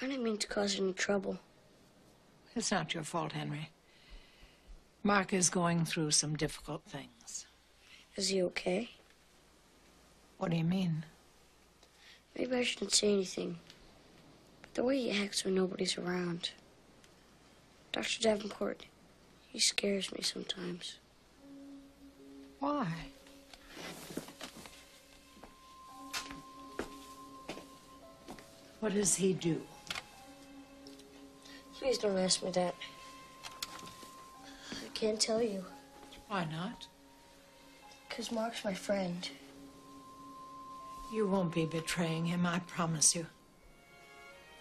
I didn't mean to cause any trouble. It's not your fault, Henry. Mark is going through some difficult things. Is he okay? What do you mean? Maybe I shouldn't say anything. But the way he acts when nobody's around. Dr. Davenport, he scares me sometimes. Why? What does he do? Please don't ask me that. I can't tell you. Why not? Because Mark's my friend. You won't be betraying him, I promise you.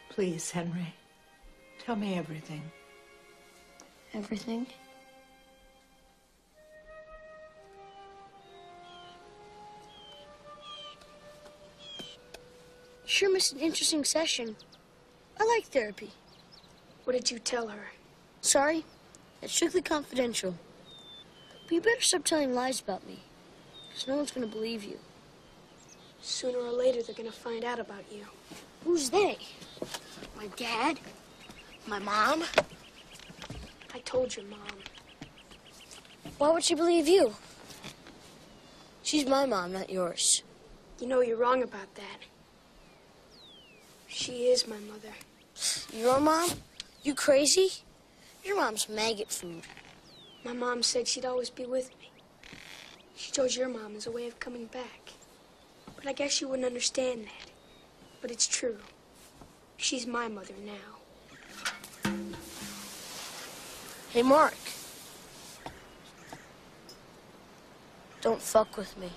Please, Henry, tell me everything. Everything? Sure missed an interesting session. I like therapy. What did you tell her? Sorry, it's strictly confidential. But you better stop telling lies about me, because no one's going to believe you. Sooner or later, they're gonna find out about you. Who's they? My dad? My mom? I told your mom. Why would she believe you? She's my mom, not yours. You know you're wrong about that. She is my mother. Your mom? You crazy? Your mom's maggot food. My mom said she'd always be with me. She chose your mom as a way of coming back. But I guess you wouldn't understand that. But it's true. She's my mother now. Hey, Mark. Don't fuck with me.